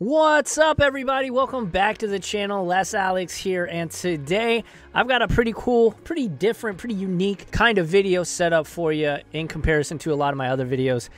What's up, everybody? Welcome back to the channel. Less Alex here, and today I've got a pretty cool, pretty different, pretty unique kind of video set up for you in comparison to a lot of my other videos.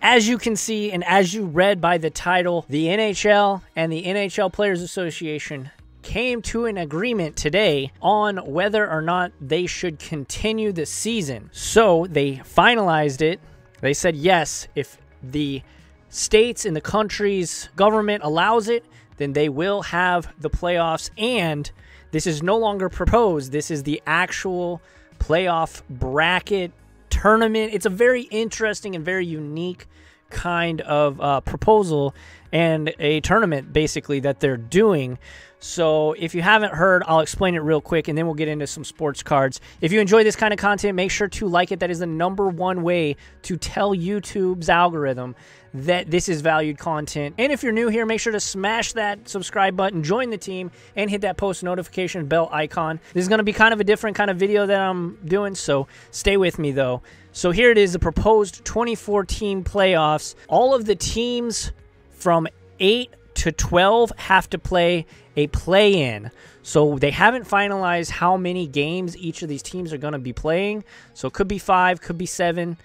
As you can see, and as you read by the title, the NHL and the NHL Players Association came to an agreement today on whether or not they should continue the season. So they finalized it. They said yes, if the states and the country's government allows it, then they will have the playoffs. And this is no longer proposed. This is the actual playoff bracket tournament. It's a very interesting and very unique kind of uh, proposal and a tournament basically that they're doing. So if you haven't heard, I'll explain it real quick and then we'll get into some sports cards. If you enjoy this kind of content, make sure to like it. That is the number one way to tell YouTube's algorithm that this is valued content. And if you're new here, make sure to smash that subscribe button, join the team, and hit that post notification bell icon. This is going to be kind of a different kind of video that I'm doing, so stay with me though. So here it is, the proposed 24 team playoffs. All of the teams from 8 to 12 have to play a play in. So they haven't finalized how many games each of these teams are going to be playing. So it could be five, could be seven.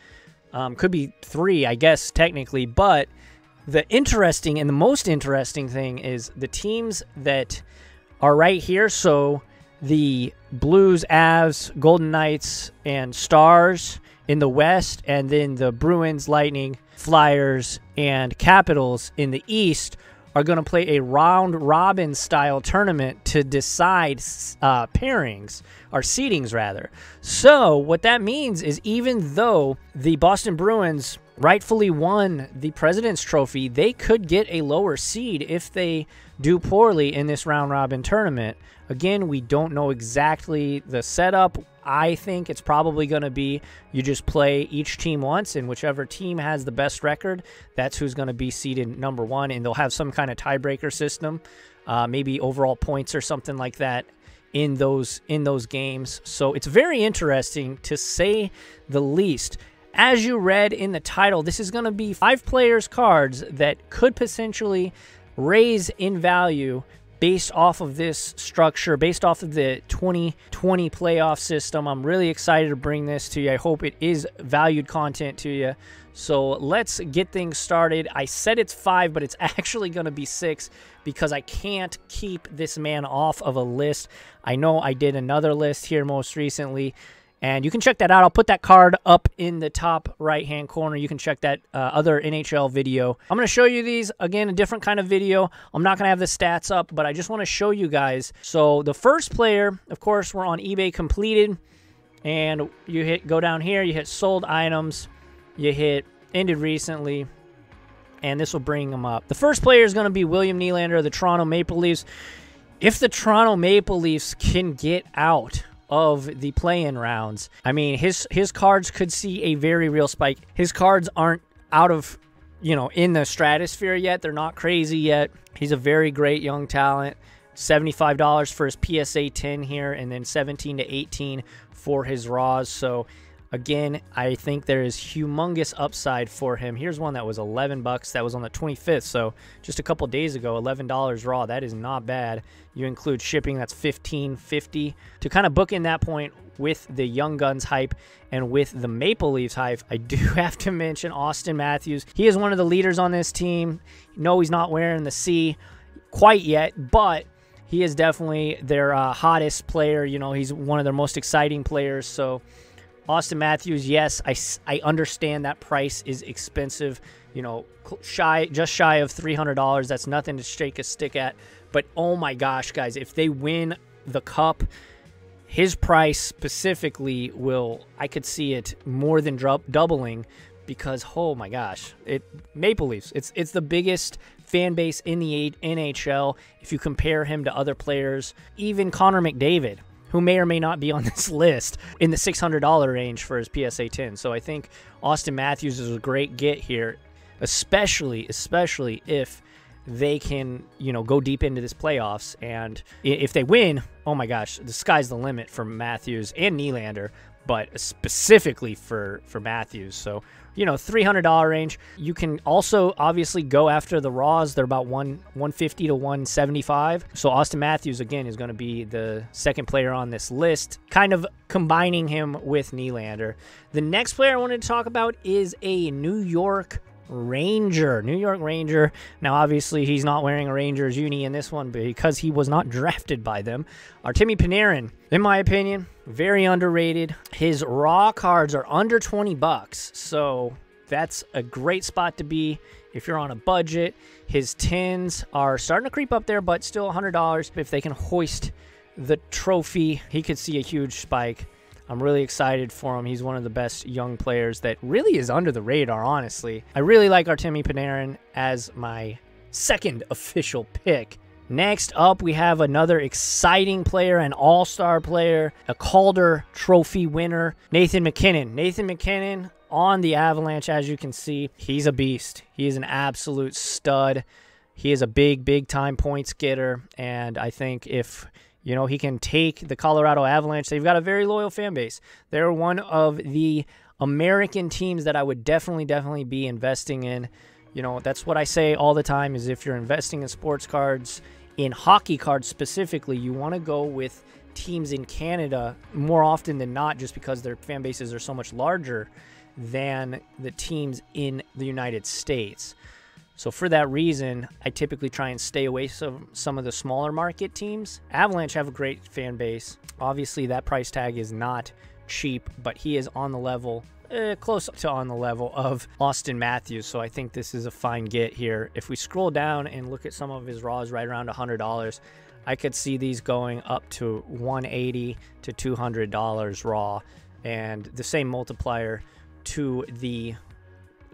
Um, could be three, I guess, technically. But the interesting and the most interesting thing is the teams that are right here. So the Blues, Avs, Golden Knights, and Stars in the West, and then the Bruins, Lightning, Flyers, and Capitals in the East are going to play a round robin style tournament to decide uh, pairings or seedings rather. So what that means is even though the Boston Bruins rightfully won the President's Trophy, they could get a lower seed if they do poorly in this round robin tournament. Again, we don't know exactly the setup. I think it's probably going to be you just play each team once, and whichever team has the best record, that's who's going to be seeded number one, and they'll have some kind of tiebreaker system, uh, maybe overall points or something like that in those in those games. So it's very interesting to say the least. As you read in the title, this is going to be five players cards that could potentially raise in value based off of this structure, based off of the 2020 playoff system. I'm really excited to bring this to you. I hope it is valued content to you. So let's get things started. I said it's five, but it's actually going to be six because I can't keep this man off of a list. I know I did another list here most recently and you can check that out. I'll put that card up in the top right-hand corner. You can check that uh, other NHL video. I'm going to show you these, again, a different kind of video. I'm not going to have the stats up, but I just want to show you guys. So the first player, of course, we're on eBay completed. And you hit go down here, you hit sold items, you hit ended recently, and this will bring them up. The first player is going to be William Nylander of the Toronto Maple Leafs. If the Toronto Maple Leafs can get out of the play-in rounds. I mean, his his cards could see a very real spike. His cards aren't out of, you know, in the stratosphere yet. They're not crazy yet. He's a very great young talent. $75 for his PSA 10 here and then 17 to 18 for his raws. So Again, I think there is humongous upside for him. Here's one that was 11 bucks. That was on the 25th, so just a couple days ago, $11 raw. That is not bad. You include shipping, that's 15.50. To kind of book in that point with the Young Guns hype and with the Maple Leafs hype, I do have to mention Auston Matthews. He is one of the leaders on this team. No, he's not wearing the C quite yet, but he is definitely their uh, hottest player. You know, he's one of their most exciting players. So Auston Matthews, yes, I, I understand that price is expensive. You know, shy just shy of three hundred dollars. That's nothing to shake a stick at. But oh my gosh, guys, if they win the cup, his price specifically will I could see it more than doubling because oh my gosh, it Maple Leafs. It's it's the biggest fan base in the NHL. If you compare him to other players, even Connor McDavid, who may or may not be on this list in the $600 range for his PSA 10. So I think Auston Matthews is a great get here, especially especially if they can, you know, go deep into this playoffs and if they win, oh my gosh, the sky's the limit for Matthews and Nylander. but specifically for for Matthews. So you know, $300 range. You can also obviously go after the Raws. They're about one 150 to 175. So Auston Matthews again is going to be the second player on this list, kind of combining him with Nylander. The next player I wanted to talk about is a New York Ranger, New York Ranger. Now, obviously, he's not wearing a Rangers uni in this one because he was not drafted by them. Artemi Panarin, in my opinion, very underrated. His raw cards are under 20 bucks, so that's a great spot to be if you're on a budget. His tins are starting to creep up there, but still $100. If they can hoist the trophy, he could see a huge spike. I'm really excited for him. He's one of the best young players that really is under the radar, honestly. I really like Artemi Panarin as my second official pick. Next up, we have another exciting player, an all star player, a Calder Trophy winner, Nathan MacKinnon. Nathan MacKinnon on the Avalanche, as you can see, he's a beast. He is an absolute stud. He is a big, big time points getter. And I think if you know, he can take the Colorado Avalanche. They've got a very loyal fan base. They're one of the American teams that I would definitely, definitely be investing in. You know, that's what I say all the time is if you're investing in sports cards, in hockey cards specifically, you want to go with teams in Canada more often than not just because their fan bases are so much larger than the teams in the United States. So for that reason, I typically try and stay away from some of the smaller market teams. Avalanche have a great fan base. Obviously, that price tag is not cheap, but he is on the level, eh, close to on the level of Auston Matthews. So I think this is a fine get here. If we scroll down and look at some of his raws right around $100, I could see these going up to 180 to $200 raw and the same multiplier to the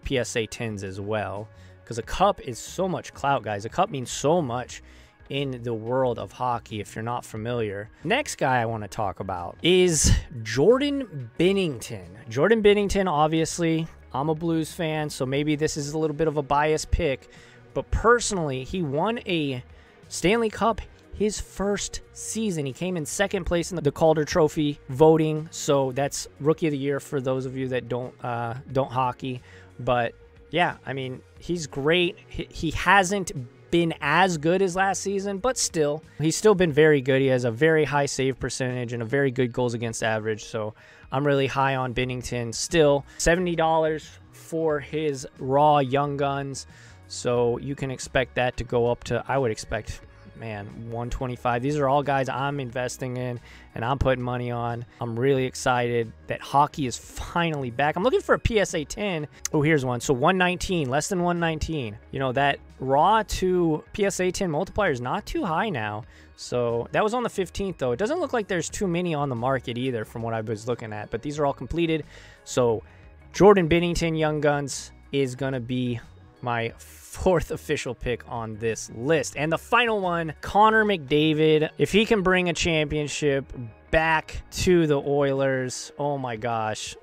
PSA 10s as well because a cup is so much clout, guys. A cup means so much in the world of hockey if you're not familiar. Next guy I want to talk about is Jordan Binnington. Jordan Binnington, obviously, I'm a Blues fan, so maybe this is a little bit of a biased pick, but personally, he won a Stanley Cup his first season. He came in second place in the Calder Trophy voting, so that's Rookie of the Year for those of you that don't uh, don't hockey. But yeah, I mean, he's great. He hasn't been as good as last season, but still, he's still been very good. He has a very high save percentage and a very good goals against average. So I'm really high on Binnington Still, $70 for his raw young guns. So you can expect that to go up to, I would expect man, 125. These are all guys I'm investing in and I'm putting money on. I'm really excited that hockey is finally back. I'm looking for a PSA 10. Oh, here's one. So 119, less than 119. You know, that raw to PSA 10 multiplier is not too high now. So that was on the 15th, though. It doesn't look like there's too many on the market either from what I was looking at, but these are all completed. So Jordan Binnington Young Guns is going to be my fourth official pick on this list. And the final one, Connor McDavid. If he can bring a championship back to the Oilers, oh my gosh.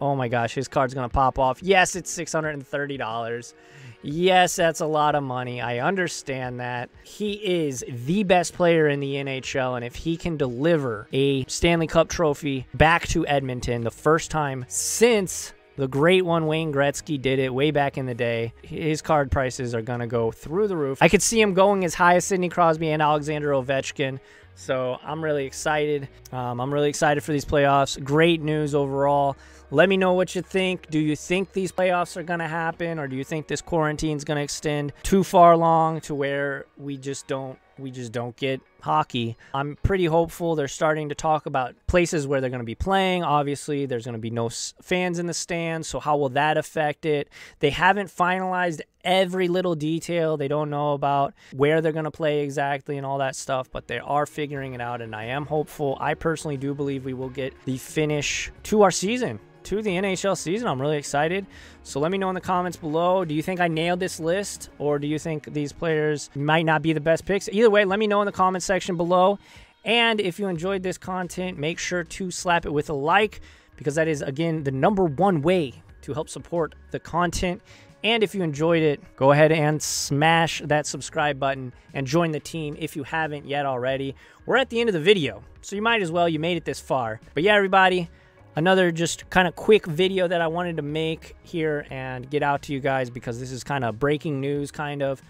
Oh my gosh, his card's going to pop off. Yes, it's $630. Yes, that's a lot of money. I understand that. He is the best player in the NHL, and if he can deliver a Stanley Cup trophy back to Edmonton the first time since the great one, Wayne Gretzky, did it way back in the day. His card prices are going to go through the roof. I could see him going as high as Sidney Crosby and Alexander Ovechkin. So I'm really excited. Um, I'm really excited for these playoffs. Great news overall. Let me know what you think. Do you think these playoffs are going to happen, or do you think this quarantine is going to extend too far long to where we just don't we just don't get hockey. I'm pretty hopeful. They're starting to talk about places where they're going to be playing. Obviously, there's going to be no fans in the stands, so how will that affect it? They haven't finalized every little detail. They don't know about where they're going to play exactly and all that stuff, but they are figuring it out, and I am hopeful. I personally do believe we will get the finish to our season to the NHL season. I'm really excited. So let me know in the comments below. Do you think I nailed this list or do you think these players might not be the best picks? Either way, let me know in the comment section below. And if you enjoyed this content, make sure to slap it with a like because that is, again, the number one way to help support the content. And if you enjoyed it, go ahead and smash that subscribe button and join the team if you haven't yet already. We're at the end of the video, so you might as well. You made it this far. But yeah, everybody, another just kind of quick video that I wanted to make here and get out to you guys because this is kind of breaking news, kind of.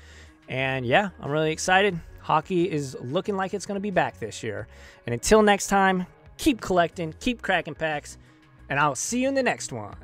And yeah, I'm really excited. Hockey is looking like it's going to be back this year. And until next time, keep collecting, keep cracking packs, and I'll see you in the next one.